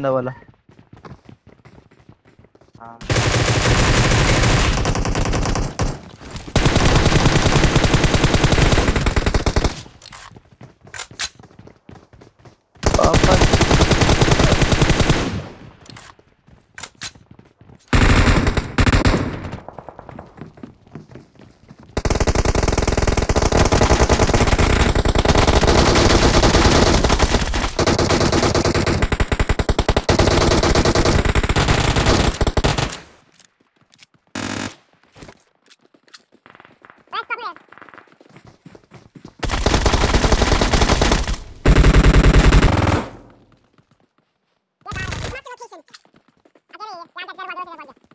बंदा वाला। हाँ। वापस ya, ya, ya, ya, ya,